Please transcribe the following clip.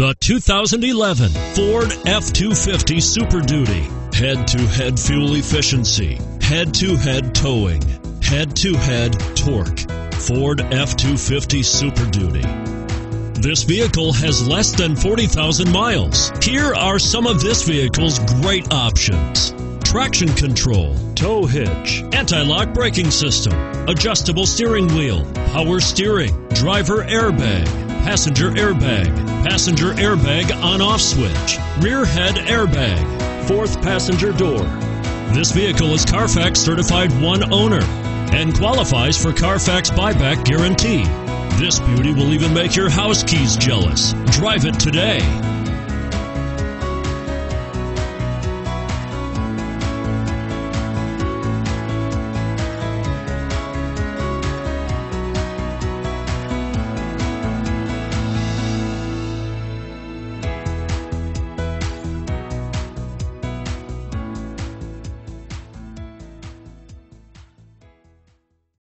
The 2011 Ford F-250 Super Duty. Head-to-head fuel efficiency, head-to-head towing, head-to-head torque. Ford F-250 Super Duty. This vehicle has less than 40,000 miles. Here are some of this vehicle's great options. Traction control, tow hitch, anti-lock braking system, adjustable steering wheel, power steering, driver airbag, passenger airbag, passenger airbag on-off switch, rear head airbag, fourth passenger door. This vehicle is Carfax certified one owner and qualifies for Carfax buyback guarantee. This beauty will even make your house keys jealous. Drive it today.